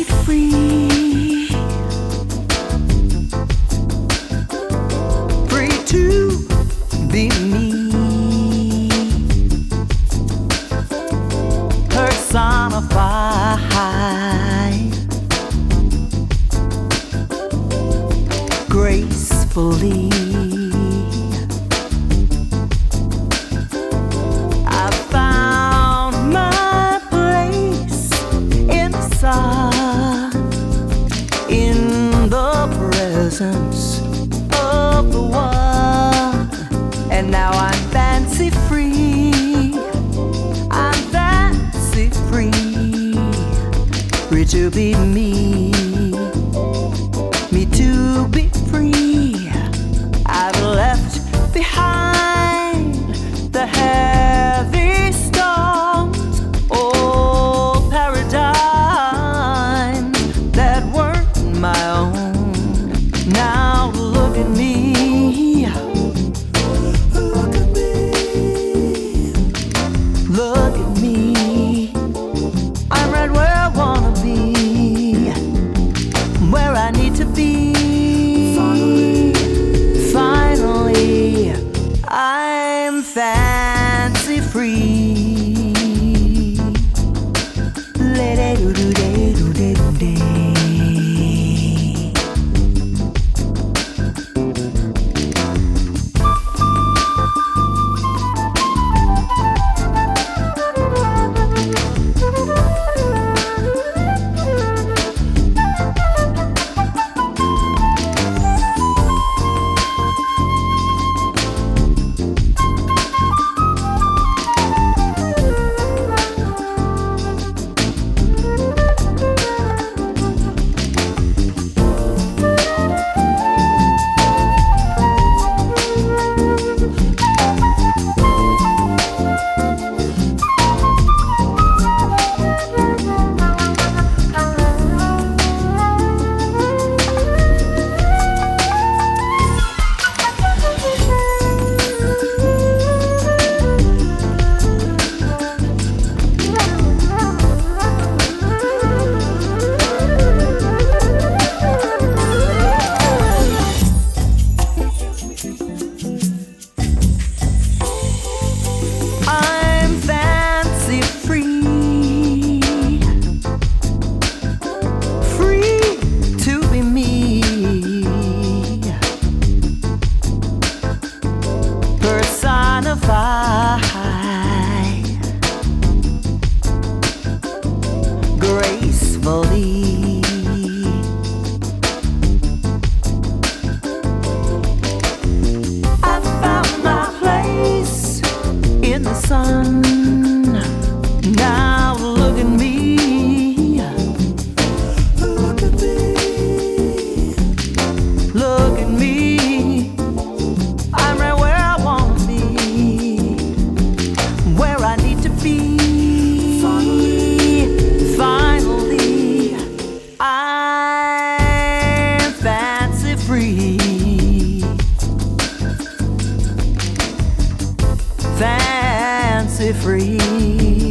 free. Free to be me. Gracefully. innocence of the one, And now I'm fancy free. I'm fancy free. Free to be me. Lady-do-do-day-do-day-do-day. Gracefully. I found my place in the sun. free.